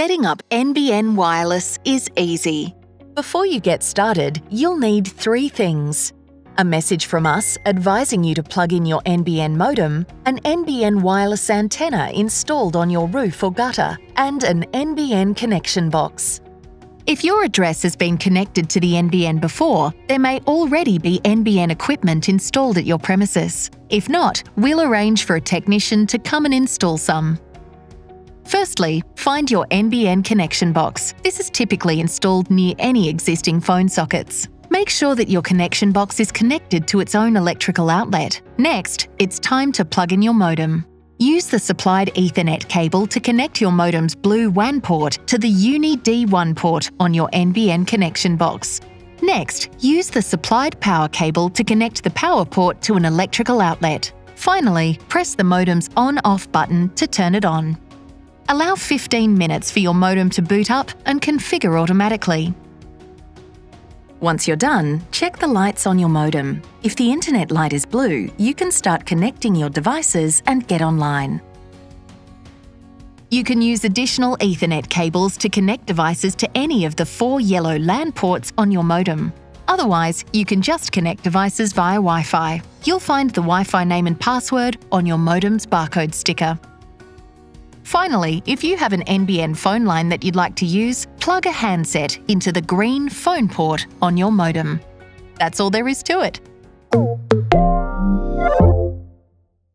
Setting up NBN Wireless is easy. Before you get started, you'll need three things a message from us advising you to plug in your NBN modem, an NBN wireless antenna installed on your roof or gutter, and an NBN connection box. If your address has been connected to the NBN before, there may already be NBN equipment installed at your premises. If not, we'll arrange for a technician to come and install some. Firstly, find your NBN connection box. This is typically installed near any existing phone sockets. Make sure that your connection box is connected to its own electrical outlet. Next, it's time to plug in your modem. Use the supplied Ethernet cable to connect your modem's blue WAN port to the UNI D1 port on your NBN connection box. Next, use the supplied power cable to connect the power port to an electrical outlet. Finally, press the modem's on-off button to turn it on. Allow 15 minutes for your modem to boot up and configure automatically. Once you're done, check the lights on your modem. If the internet light is blue, you can start connecting your devices and get online. You can use additional Ethernet cables to connect devices to any of the four yellow LAN ports on your modem. Otherwise, you can just connect devices via Wi-Fi. You'll find the Wi-Fi name and password on your modem's barcode sticker. Finally, if you have an NBN phone line that you'd like to use, plug a handset into the green phone port on your modem. That's all there is to it.